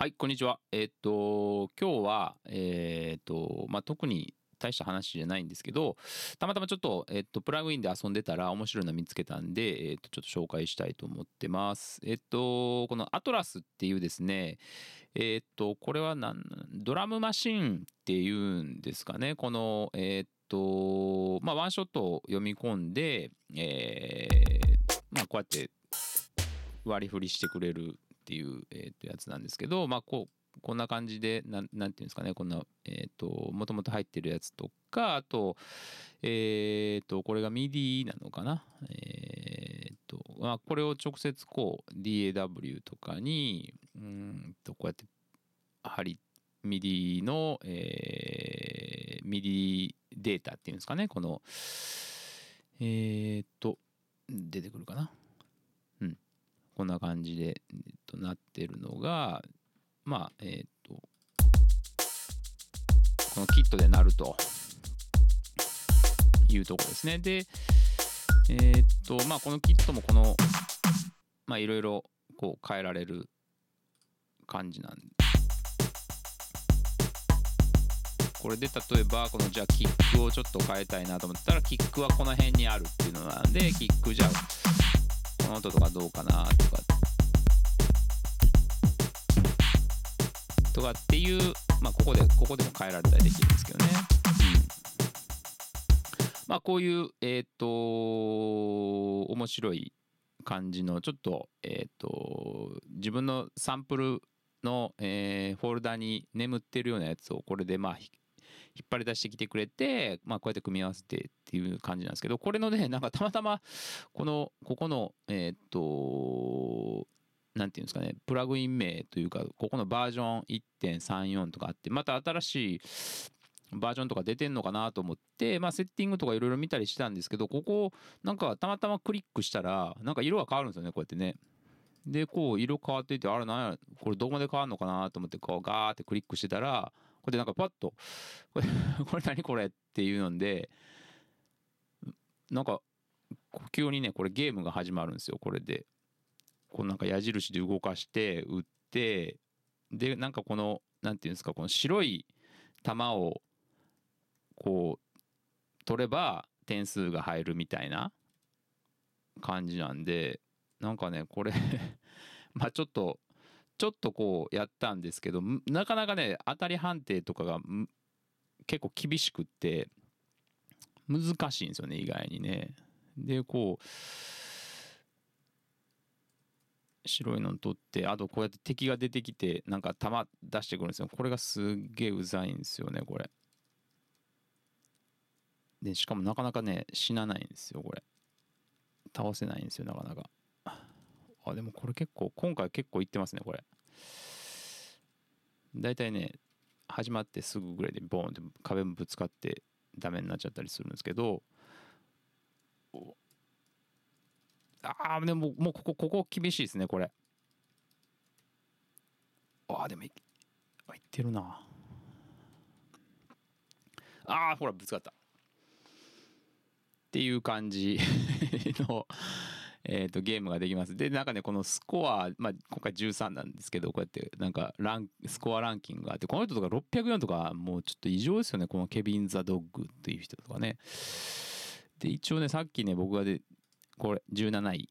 はい、こんにちは。えっと、今日は、えっと、まあ、特に大した話じゃないんですけど、たまたまちょっと、えっと、プラグインで遊んでたら面白いの見つけたんで、えっと、ちょっと紹介したいと思ってます。えっと、このアトラスっていうですね、えっと、これはなんドラムマシンっていうんですかね、この、えっと、まあ、ワンショットを読み込んで、えーまあ、こうやって割り振りしてくれるっていう、えー、とやつなんですけど、まあ、こうこんな感じでなんなんていうんですかねこんな、えー、ともともと入ってるやつとかあと,、えー、とこれが MIDI なのかな、えーとまあ、これを直接こう DAW とかにうんとこうやって貼り MIDI の、えー、MIDI データっていうんですかねこのえっ、と出てくるかな。こんな感じで、えっと、なってるのがまあえっとこのキットで鳴るというとこですね。でえっとまあこのキットもこのまあいろいろこう変えられる感じなんで。これで例えばこのじゃあキックをちょっと変えたいなと思ったらキックはこの辺にあるっていうのなんでキックじゃあこの音とかどうかなとか変えられたりできるんですけどね、うん、まあこういうえっ、ー、と面白い感じのちょっとえっ、ー、と自分のサンプルの、えー、フォルダに眠ってるようなやつをこれでまあ引っ張り出してきてくれて、まあ、こうやって組み合わせてっていう感じなんですけどこれのねなんかたまたまこのここのえー、っと何て言うんですかねプラグイン名というかここのバージョン1.34とかあってまた新しいバージョンとか出てんのかなと思って、まあ、セッティングとかいろいろ見たりしたんですけどここなんかたまたまクリックしたらなんか色が変わるんですよねこうやってね。でこう色変わっていてあれなんやこれどこまで変わるのかなと思ってこうガーってクリックしてたらこれでなんかパッとこれ これ何これっていうのでなんか急にねこれゲームが始まるんですよこれでこうなんか矢印で動かして打ってでなんかこの何て言うんですかこの白い球をこう取れば点数が入るみたいな感じなんでなんかねこれ まあちょっとちょっとこうやったんですけどなかなかね当たり判定とかが結構厳しくって難しいんですよね意外にね。でこう白いの取ってあとこうやって敵が出てきてなんか弾出してくるんですよこれがすっげえうざいんですよねこれ。でしかもなかなかね死なないんですよこれ。倒せないんですよなかなか。あでもこれ結構今回結構いってますねこれ大体ね始まってすぐぐらいでボーンって壁もぶつかってダメになっちゃったりするんですけどああでももうここここ厳しいですねこれああでもいいってるなああほらぶつかったっていう感じ のえーと、ゲームができます。で、なんかね、このスコア、まあ、今回13なんですけど、こうやって、なんかラン、スコアランキングがあって、この人とか604とか、もうちょっと異常ですよね、このケビン・ザ・ドッグっていう人とかね。で、一応ね、さっきね、僕がで、これ、17位、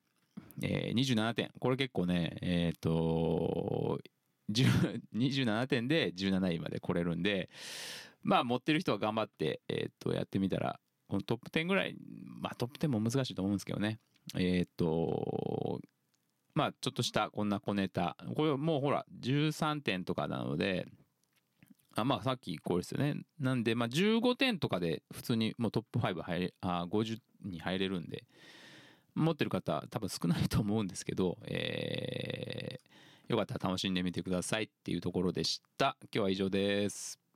えー、27点。これ結構ね、えっ、ー、と、27点で17位まで来れるんで、まあ、持ってる人は頑張って、えっ、ー、と、やってみたら、このトップ10ぐらい、まあトップ10も難しいと思うんですけどね。えっ、と、まあちょっとしたこんな小ネタ。これもうほら、13点とかなので、あまあさっきこうですよね。なんで、まあ15点とかで普通にもうトップ5入れ、あ50に入れるんで、持ってる方多分少ないと思うんですけど、えー、よかったら楽しんでみてくださいっていうところでした。今日は以上です。